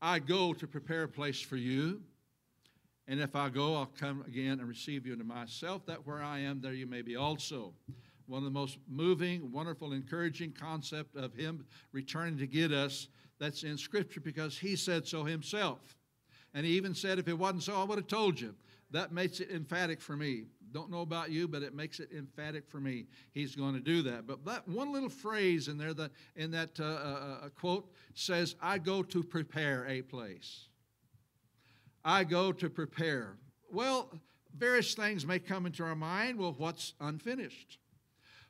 I go to prepare a place for you. And if I go, I'll come again and receive you into myself, that where I am, there you may be also. One of the most moving, wonderful, encouraging concept of Him returning to get us that's in Scripture because He said so Himself. And He even said, if it wasn't so, I would have told you. That makes it emphatic for me. Don't know about you, but it makes it emphatic for me. He's going to do that. But that one little phrase in there, that in that uh, uh, uh quote, says, "I go to prepare a place." I go to prepare. Well, various things may come into our mind. Well, what's unfinished?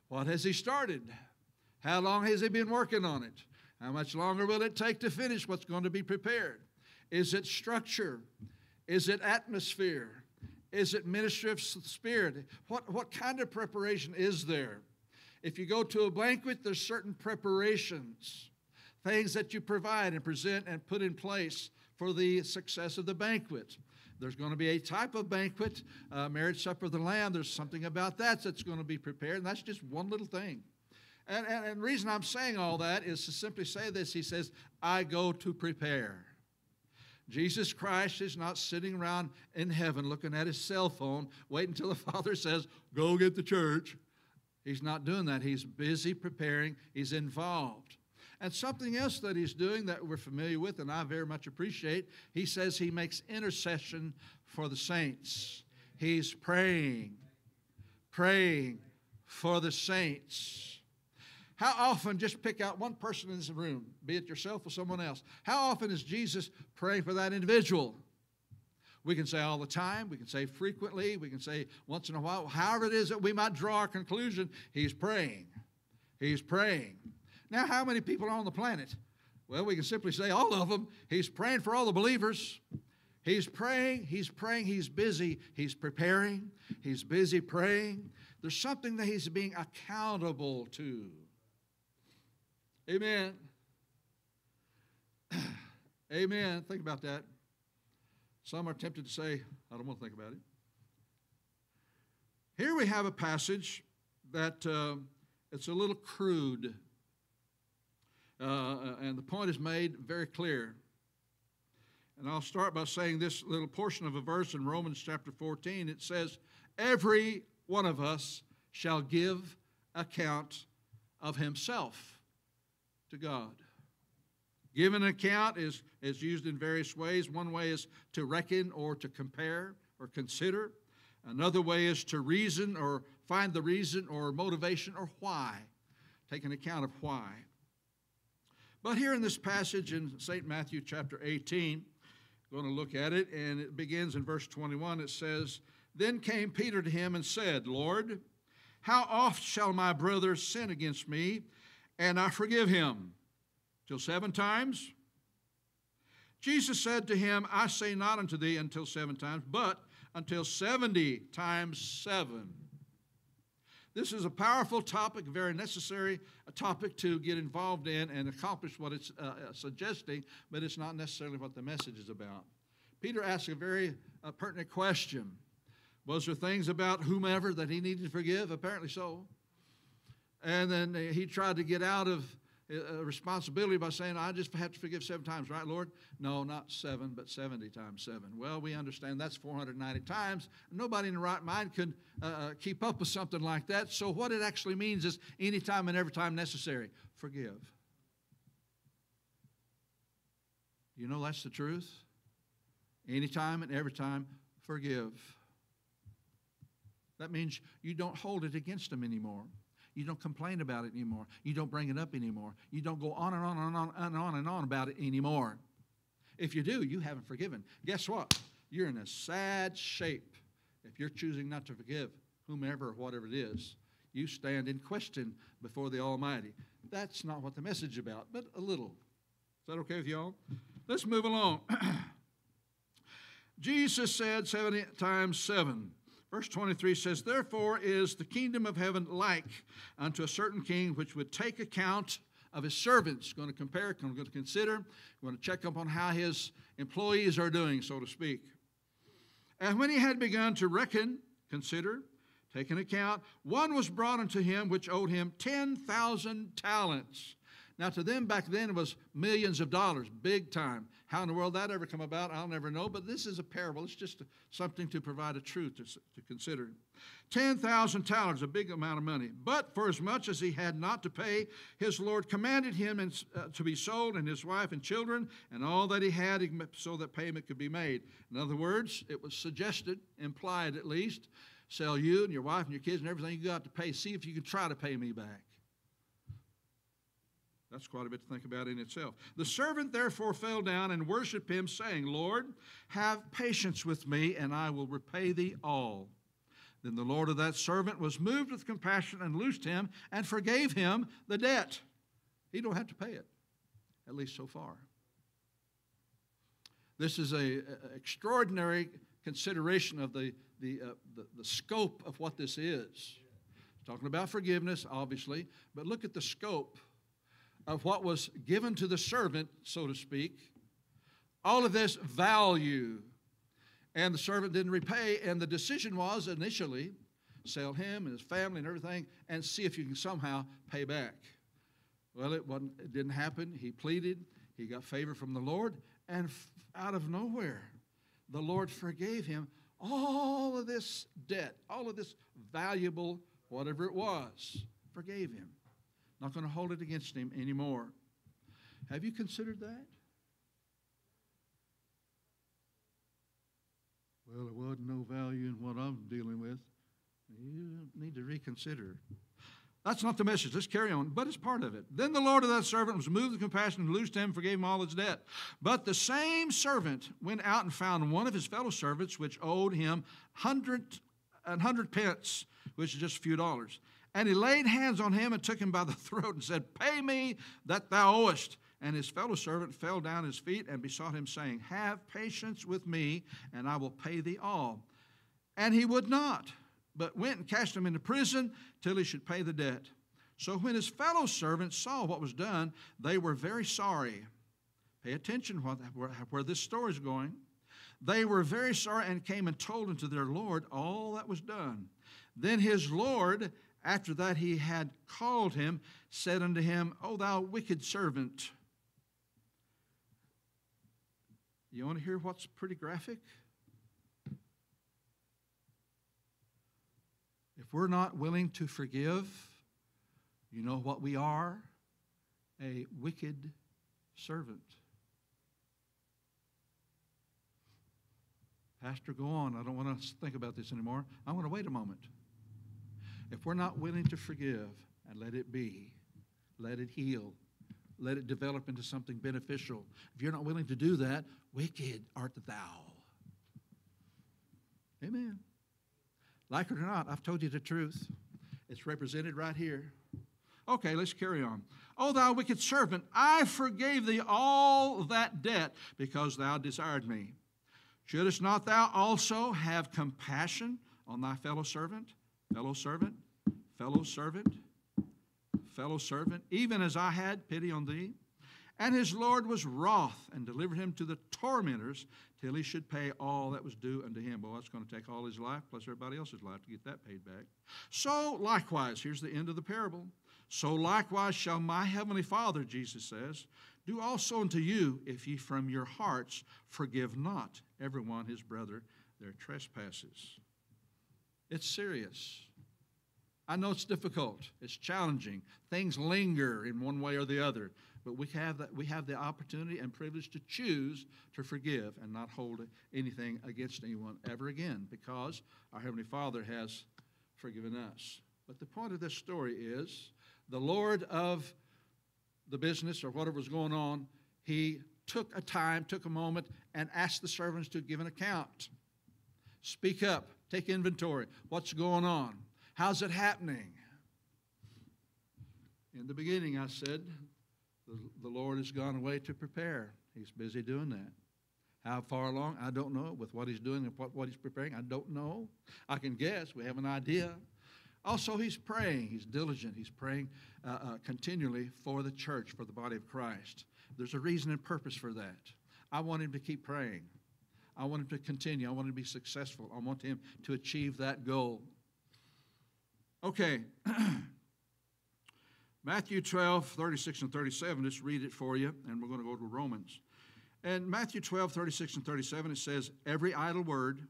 What has he started? How long has he been working on it? How much longer will it take to finish what's going to be prepared? Is it structure? Is it atmosphere? Is it ministry of spirit? What, what kind of preparation is there? If you go to a banquet, there's certain preparations, things that you provide and present and put in place for the success of the banquet. There's going to be a type of banquet, uh, marriage supper of the Lamb. There's something about that that's going to be prepared, and that's just one little thing. And, and, and the reason I'm saying all that is to simply say this He says, I go to prepare. Jesus Christ is not sitting around in heaven looking at his cell phone, waiting until the Father says, Go get the church. He's not doing that. He's busy preparing, he's involved. And something else that he's doing that we're familiar with and I very much appreciate, he says he makes intercession for the saints. He's praying, praying for the saints. How often, just pick out one person in this room, be it yourself or someone else, how often is Jesus praying for that individual? We can say all the time, we can say frequently, we can say once in a while, however it is that we might draw our conclusion, he's praying. He's praying. Now, how many people are on the planet? Well, we can simply say all of them. He's praying for all the believers. He's praying, he's praying, he's busy, he's preparing, he's busy praying. There's something that he's being accountable to. Amen. Amen. Think about that. Some are tempted to say, I don't want to think about it. Here we have a passage that uh, it's a little crude. Uh, uh, and the point is made very clear. And I'll start by saying this little portion of a verse in Romans chapter 14. It says, Every one of us shall give account of himself to God. Give an account is, is used in various ways. One way is to reckon or to compare or consider. Another way is to reason or find the reason or motivation or why. Take an account of why. But here in this passage in St. Matthew chapter 18, going to look at it, and it begins in verse 21. It says, Then came Peter to him and said, Lord, how oft shall my brother sin against me, and I forgive him? Till seven times? Jesus said to him, I say not unto thee until seven times, but until seventy times seven. This is a powerful topic, very necessary a topic to get involved in and accomplish what it's uh, uh, suggesting, but it's not necessarily what the message is about. Peter asked a very uh, pertinent question. Was there things about whomever that he needed to forgive? Apparently so. And then he tried to get out of responsibility by saying, I just have to forgive seven times, right, Lord? No, not seven, but 70 times seven. Well, we understand that's 490 times. Nobody in the right mind could uh, uh, keep up with something like that. So, what it actually means is anytime and every time necessary, forgive. You know that's the truth? Anytime and every time, forgive. That means you don't hold it against them anymore. You don't complain about it anymore. You don't bring it up anymore. You don't go on and on and on and on and on about it anymore. If you do, you haven't forgiven. Guess what? You're in a sad shape if you're choosing not to forgive whomever or whatever it is. You stand in question before the Almighty. That's not what the message is about, but a little. Is that okay with y'all? Let's move along. Jesus said 70 times 7. Verse 23 says, Therefore is the kingdom of heaven like unto a certain king which would take account of his servants. Going to compare, going to consider, going to check up on how his employees are doing, so to speak. And when he had begun to reckon, consider, take an account, one was brought unto him which owed him 10,000 talents. Now, to them back then, it was millions of dollars, big time. How in the world that ever come about, I'll never know. But this is a parable. It's just something to provide a truth to, to consider. 10,000 talents, a big amount of money. But for as much as he had not to pay, his Lord commanded him in, uh, to be sold, and his wife and children, and all that he had, so that payment could be made. In other words, it was suggested, implied at least, sell you and your wife and your kids and everything you got to pay. See if you can try to pay me back. That's quite a bit to think about in itself. The servant therefore fell down and worshiped him, saying, Lord, have patience with me, and I will repay thee all. Then the Lord of that servant was moved with compassion and loosed him and forgave him the debt. He don't have to pay it, at least so far. This is a, a extraordinary consideration of the, the, uh, the, the scope of what this is. Talking about forgiveness, obviously, but look at the scope of what was given to the servant, so to speak, all of this value. And the servant didn't repay, and the decision was initially sell him and his family and everything and see if you can somehow pay back. Well, it, wasn't, it didn't happen. He pleaded, he got favor from the Lord, and f- out of nowhere, the Lord forgave him all of this debt, all of this valuable, whatever it was, forgave him. Not going to hold it against him anymore. Have you considered that? Well, there wasn't no value in what I'm dealing with. You need to reconsider. That's not the message. Let's carry on. But it's part of it. Then the Lord of that servant was moved with compassion and loosed him, forgave him all his debt. But the same servant went out and found one of his fellow servants which owed him hundred, an hundred pence, which is just a few dollars. And he laid hands on him and took him by the throat and said, Pay me that thou owest. And his fellow servant fell down his feet and besought him, saying, Have patience with me, and I will pay thee all. And he would not, but went and cast him into prison till he should pay the debt. So when his fellow servants saw what was done, they were very sorry. Pay attention where this story is going. They were very sorry and came and told unto their Lord all that was done. Then his Lord after that he had called him, said unto him, O thou wicked servant. You want to hear what's pretty graphic? If we're not willing to forgive, you know what we are? A wicked servant. Pastor, go on. I don't want to think about this anymore. I want to wait a moment. If we're not willing to forgive and let it be, let it heal, let it develop into something beneficial, if you're not willing to do that, wicked art thou. Amen. Like it or not, I've told you the truth. It's represented right here. Okay, let's carry on. O thou wicked servant, I forgave thee all that debt because thou desired me. Shouldst not thou also have compassion on thy fellow servant, fellow servant, fellow servant, fellow servant, even as I had pity on thee. And his Lord was wroth and delivered him to the tormentors till he should pay all that was due unto him. Well, that's going to take all his life plus everybody else's life to get that paid back. So likewise, here's the end of the parable. So likewise shall my heavenly Father, Jesus says, do also unto you if ye from your hearts forgive not everyone his brother their trespasses. It's serious. I know it's difficult, it's challenging. Things linger in one way or the other, but we have, that, we have the opportunity and privilege to choose to forgive and not hold anything against anyone ever again because our Heavenly Father has forgiven us. But the point of this story is the Lord of the business or whatever was going on, he took a time, took a moment, and asked the servants to give an account. Speak up, take inventory. What's going on? How's it happening? In the beginning, I said, the, the Lord has gone away to prepare. He's busy doing that. How far along? I don't know. With what he's doing and what, what he's preparing, I don't know. I can guess. We have an idea. Also, he's praying. He's diligent. He's praying uh, uh, continually for the church, for the body of Christ. There's a reason and purpose for that. I want him to keep praying. I want him to continue. I want him to be successful. I want him to achieve that goal. Okay. Matthew 12, 36 and 37, just read it for you, and we're going to go to Romans. And Matthew 12, 36 and 37, it says, Every idle word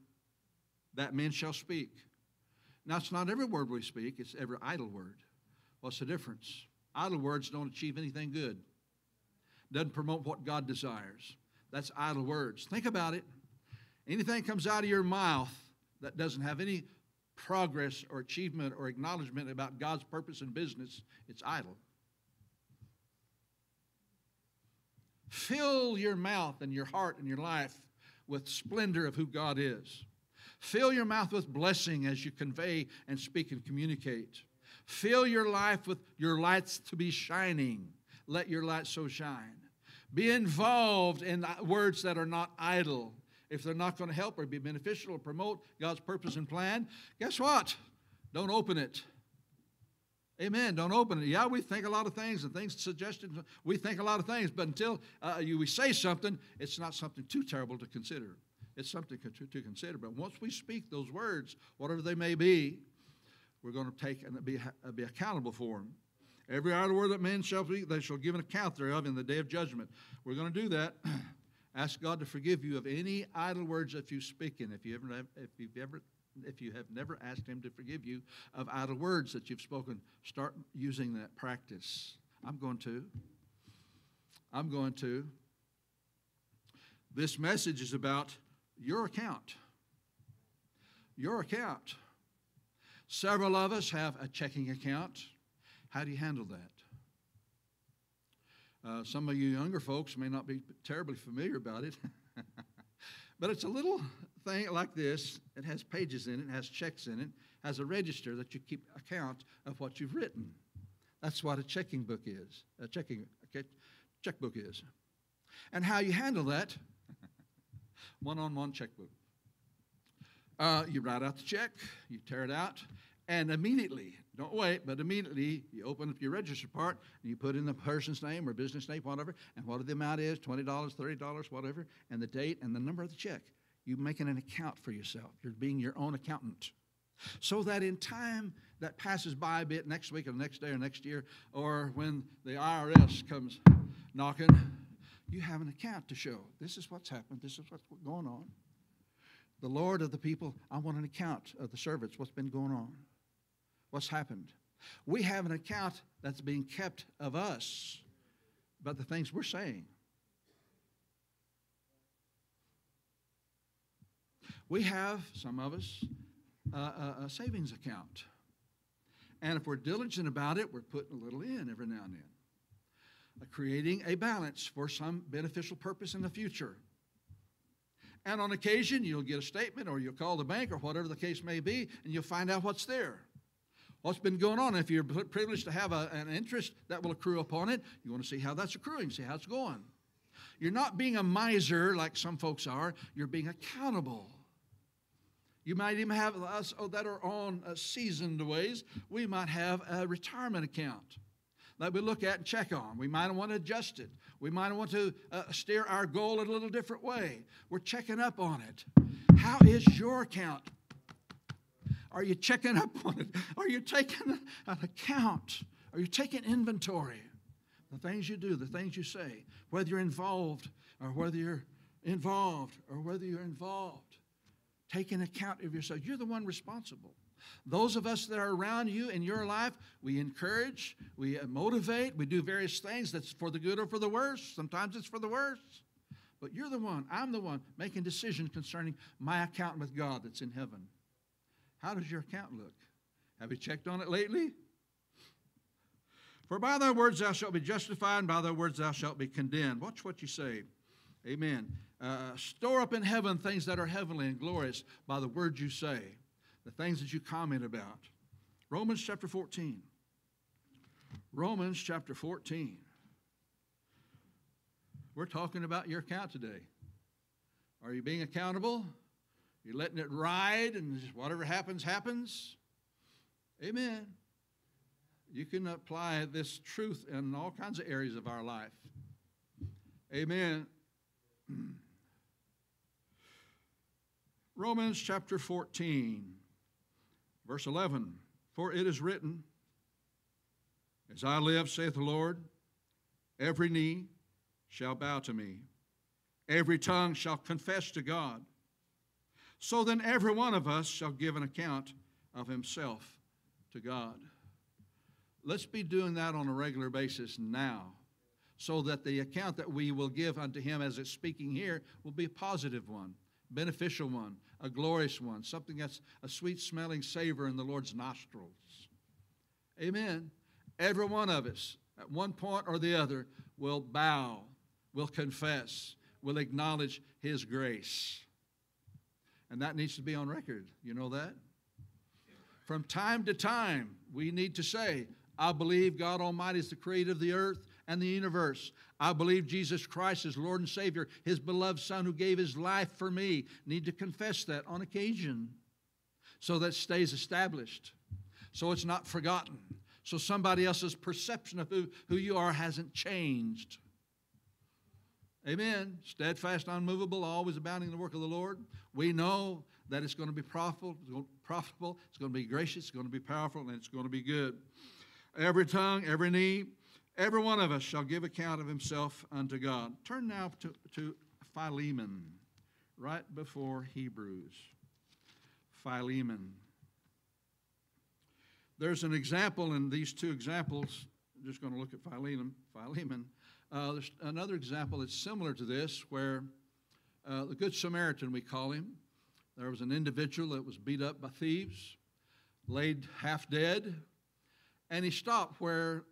that men shall speak. Now, it's not every word we speak, it's every idle word. What's the difference? Idle words don't achieve anything good, doesn't promote what God desires. That's idle words. Think about it. Anything comes out of your mouth that doesn't have any progress or achievement or acknowledgement about God's purpose and business, it's idle. Fill your mouth and your heart and your life with splendor of who God is. Fill your mouth with blessing as you convey and speak and communicate. Fill your life with your lights to be shining. Let your light so shine. Be involved in words that are not idle. If they're not going to help or be beneficial or promote God's purpose and plan, guess what? Don't open it. Amen. Don't open it. Yeah, we think a lot of things and things, suggestions. We think a lot of things, but until uh, you, we say something, it's not something too terrible to consider. It's something to, to consider. But once we speak those words, whatever they may be, we're going to take and be, be accountable for them. Every idle word that men shall speak, they shall give an account thereof in the day of judgment. We're going to do that. Ask God to forgive you of any idle words that you speak in. If you ever, if you've ever, if you have never asked Him to forgive you of idle words that you've spoken, start using that practice. I'm going to. I'm going to. This message is about your account. Your account. Several of us have a checking account. How do you handle that? Uh, some of you younger folks may not be terribly familiar about it, but it's a little thing like this. It has pages in it, has checks in it, has a register that you keep account of what you've written. That's what a checking book is. A checking a checkbook is. And how you handle that, one-on-one checkbook. Uh, you write out the check, you tear it out, and immediately, don't wait, but immediately you open up your register part and you put in the person's name or business name, whatever, and what the amount is $20, $30, whatever, and the date and the number of the check. You're making an account for yourself. You're being your own accountant. So that in time that passes by a bit next week or the next day or next year, or when the IRS comes knocking, you have an account to show. This is what's happened. This is what's going on. The Lord of the people, I want an account of the servants, what's been going on what's happened. We have an account that's being kept of us about the things we're saying. We have, some of us, a, a savings account. And if we're diligent about it, we're putting a little in every now and then, uh, creating a balance for some beneficial purpose in the future. And on occasion, you'll get a statement or you'll call the bank or whatever the case may be, and you'll find out what's there what's been going on. If you're privileged to have a, an interest that will accrue upon it, you want to see how that's accruing, see how it's going. You're not being a miser like some folks are, you're being accountable. You might even have us oh, that are on seasoned ways. We might have a retirement account that we look at and check on. We might want to adjust it. We might want to uh, steer our goal in a little different way. We're checking up on it. How is your account? Are you checking up on it? Are you taking an account? Are you taking inventory? The things you do, the things you say, whether you're involved or whether you're involved or whether you're involved, taking account of yourself. You're the one responsible. Those of us that are around you in your life, we encourage, we uh, motivate, we do various things that's for the good or for the worse. Sometimes it's for the worse. But you're the one, I'm the one making decisions concerning my account with God that's in heaven. How does your account look? Have you checked on it lately? For by thy words thou shalt be justified, and by thy words thou shalt be condemned. Watch what you say. Amen. Uh, store up in heaven things that are heavenly and glorious by the words you say, the things that you comment about. Romans chapter 14. Romans chapter 14. We're talking about your account today. Are you being accountable? You're letting it ride, and whatever happens, happens. Amen. You can apply this truth in all kinds of areas of our life. Amen. Romans chapter 14, verse 11. For it is written, As I live, saith the Lord, every knee shall bow to me, every tongue shall confess to God. So then, every one of us shall give an account of himself to God. Let's be doing that on a regular basis now, so that the account that we will give unto him as it's speaking here will be a positive one, beneficial one, a glorious one, something that's a sweet smelling savor in the Lord's nostrils. Amen. Every one of us, at one point or the other, will bow, will confess, will acknowledge his grace. And that needs to be on record. You know that? From time to time, we need to say, I believe God Almighty is the creator of the earth and the universe. I believe Jesus Christ is Lord and Savior, His beloved Son who gave His life for me. Need to confess that on occasion so that stays established, so it's not forgotten, so somebody else's perception of who, who you are hasn't changed. Amen. Steadfast, unmovable, always abounding in the work of the Lord. We know that it's going to be profitable, it's going, profitable, it's going to be gracious, it's going to be powerful, and it's going to be good. Every tongue, every knee, every one of us shall give account of himself unto God. Turn now to, to Philemon, right before Hebrews. Philemon. There's an example in these two examples. I'm just going to look at Philemon. Philemon. Uh, there's another example that's similar to this where uh, the Good Samaritan, we call him, there was an individual that was beat up by thieves, laid half dead, and he stopped where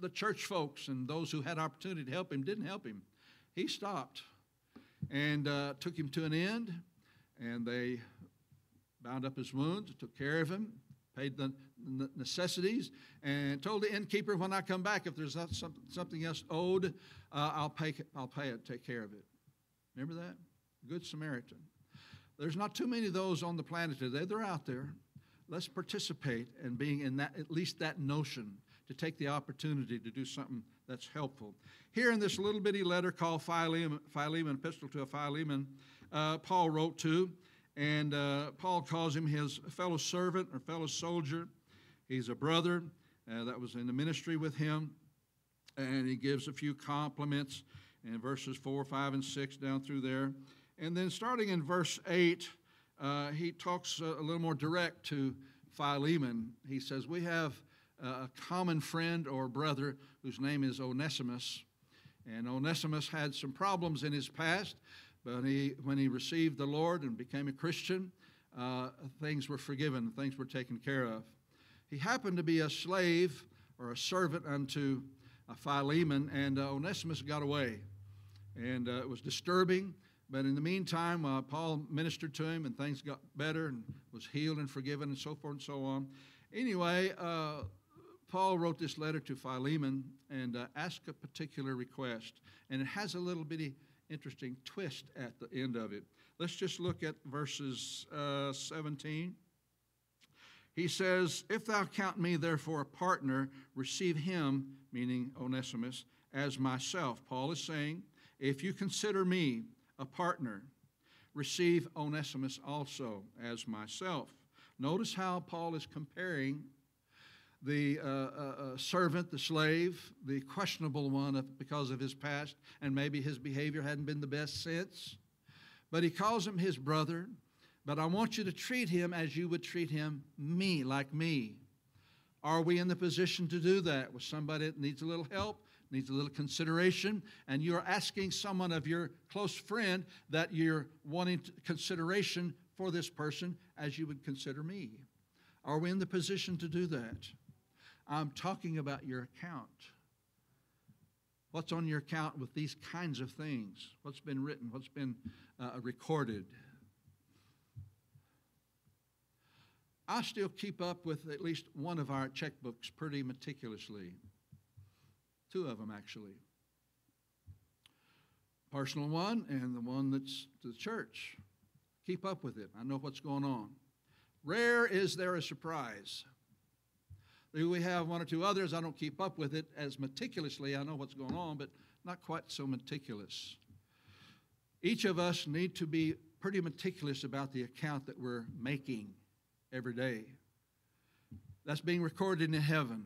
the church folks and those who had opportunity to help him didn't help him. He stopped and uh, took him to an end, and they bound up his wounds, took care of him, paid the necessities, and told the innkeeper, when I come back, if there's something else owed, uh, I'll pay. I'll pay it. Take care of it. Remember that? Good Samaritan. There's not too many of those on the planet today. They're out there. Let's participate in being in that, at least that notion, to take the opportunity to do something that's helpful. Here in this little bitty letter called Philemon, Philemon Epistle to a Philemon, uh, Paul wrote to, and uh, Paul calls him his fellow servant or fellow soldier. He's a brother uh, that was in the ministry with him, and he gives a few compliments in verses 4, 5, and 6 down through there. And then starting in verse 8, uh, he talks a, a, little more direct to Philemon. He says, We have a common friend or brother whose name is Onesimus. And Onesimus had some problems in his past, but he, when he received the Lord and became a Christian, uh, things were forgiven, things were taken care of. He happened to be a slave or a servant unto uh, Philemon, and uh, Onesimus got away. And uh, it was disturbing. But in the meantime, uh, Paul ministered to him and things got better and was healed and forgiven and so forth and so on. Anyway, uh, Paul wrote this letter to Philemon and uh, asked a particular request. And it has a little bitty interesting twist at the end of it. Let's just look at verses uh, 17. He says, If thou count me therefore a partner, receive him, meaning Onesimus, as myself. Paul is saying, If you consider me, a partner. Receive Onesimus also as myself. Notice how Paul is comparing the uh, uh, uh, servant, the slave, the questionable one because of his past, and maybe his behavior hadn't been the best since. But he calls him his brother. But I want you to treat him as you would treat him, me, like me. Are we in the position to do that with somebody that needs a little help? needs a little consideration, and you're asking someone of your close friend that you're wanting consideration for this person as you would consider me. Are we in the position to do that? I'm talking about your account. What's on your account with these kinds of things? What's been written? What's been uh, recorded? I still keep up with at least one of our checkbooks pretty meticulously. Two of them, actually. Personal one and the one that's to the church. Keep up with it. I know what's going on. Rare is there a surprise. We have one or two others. I don't keep up with it as meticulously. I know what's going on, but not quite so meticulous. Each of us need to be pretty meticulous about the account that we're making every day. That's being recorded in heaven.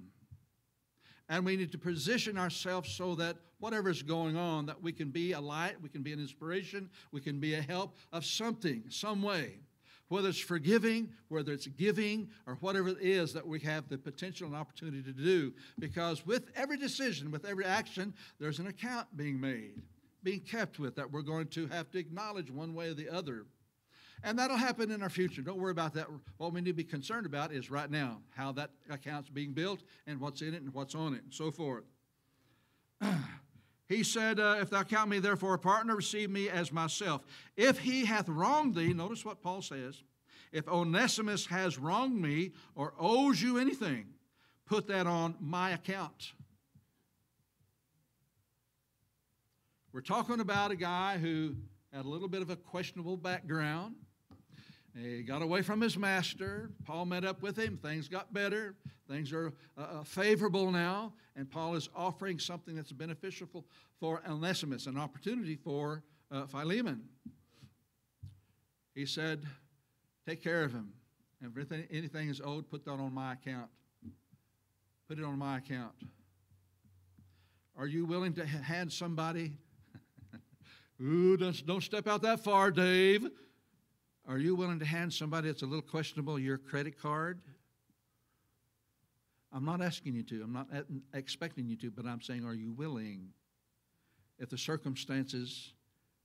And we need to position ourselves so that whatever is going on, that we can be a light, we can be an inspiration, we can be a help of something, some way. Whether it's forgiving, whether it's giving, or whatever it is that we have the potential and opportunity to do. Because with every decision, with every action, there's an account being made, being kept with that we're going to have to acknowledge one way or the other. And that'll happen in our future. Don't worry about that. What we need to be concerned about is right now how that account's being built and what's in it and what's on it and so forth. he said, uh, If thou count me therefore a partner, receive me as myself. If he hath wronged thee, notice what Paul says. If Onesimus has wronged me or owes you anything, put that on my account. We're talking about a guy who had a little bit of a questionable background. He got away from his master. Paul met up with him. Things got better. Things are uh, uh, favorable now. And Paul is offering something that's beneficial for, Onesimus, an opportunity for uh, Philemon. He said, Take care of him. And if anything is owed, put that on my account. Put it on my account. Are you willing to hand somebody? Ooh, don't, don't step out that far, Dave. Are you willing to hand somebody that's a little questionable your credit card? I'm not asking you to. I'm not expecting you to, but I'm saying, are you willing if the circumstances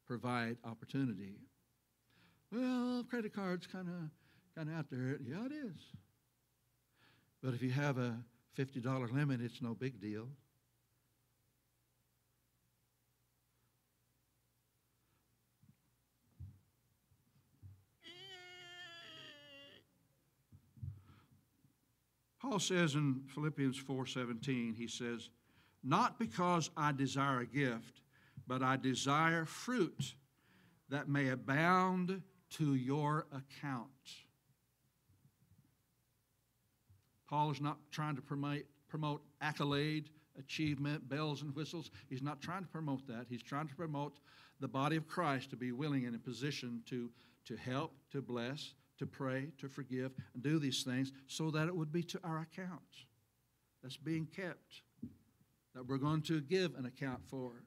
provide opportunity? Well, credit card's kind of kind of out there. Yeah, it is. But if you have a $50 limit, it's no big deal. Paul says in Philippians 4:17, he says, "Not because I desire a gift, but I desire fruit that may abound to your account." Paul is not trying to promote, promote accolade, achievement, bells and whistles. He's not trying to promote that. He's trying to promote the body of Christ to be willing and in position to, to help, to bless, to pray, to forgive, and do these things so that it would be to our account. That's being kept, that we're going to give an account for.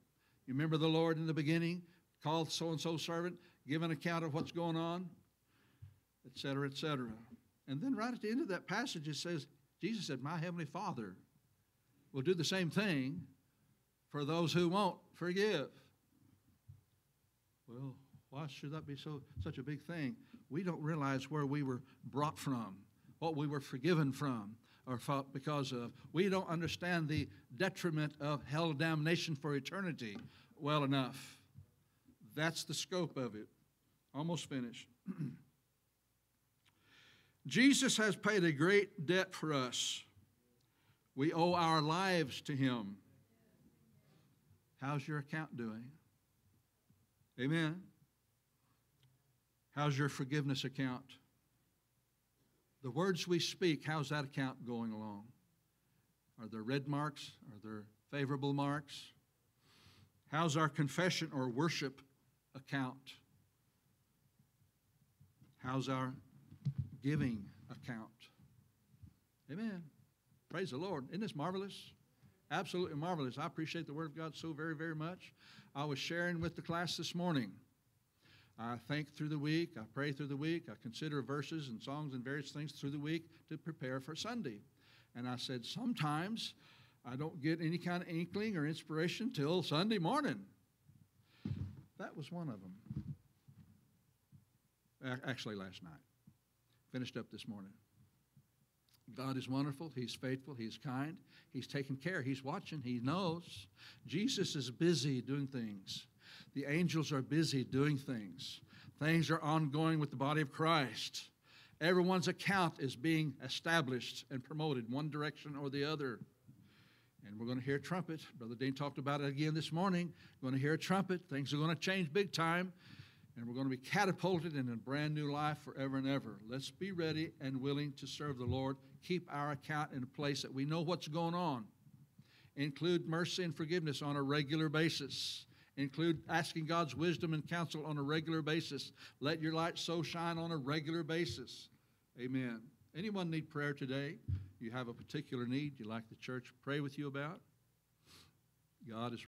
You remember the Lord in the beginning called so and so servant, give an account of what's going on, etc., etc. And then right at the end of that passage, it says, Jesus said, My heavenly Father will do the same thing for those who won't forgive. Well, why should that be so such a big thing? We don't realize where we were brought from, what we were forgiven from, or because of. We don't understand the detriment of hell damnation for eternity well enough. That's the scope of it. Almost finished. Jesus has paid a great debt for us. We owe our lives to Him. How's your account doing? Amen. How's your forgiveness account? The words we speak, how's that account going along? Are there red marks? Are there favorable marks? How's our confession or worship account? How's our giving account? Amen. Praise the Lord. Isn't this marvelous? Absolutely marvelous. I appreciate the Word of God so very, very much. I was sharing with the class this morning I think through the week, I pray through the week, I consider verses and songs and various things through the week to prepare for Sunday. And I said, sometimes I don't get any kind of inkling or inspiration till Sunday morning. That was one of them. Actually, last night. Finished up this morning. God is wonderful. He's faithful. He's kind. He's taking care. He's watching. He knows. Jesus is busy doing things. The angels are busy doing things. Things are ongoing with the body of Christ. Everyone's account is being established and promoted one direction or the other. And we're going to hear a trumpet. Brother Dean talked about it again this morning. We're going to hear a trumpet. Things are going to change big time. And we're going to be catapulted in a brand new life forever and ever. Let's be ready and willing to serve the Lord. Keep our account in a place that we know what's going on. Include mercy and forgiveness on a regular basis include asking God's wisdom and counsel on a regular basis. Let your light so shine on a regular basis. Amen. Anyone need prayer today? You have a particular need you'd like the church to pray with you about? God is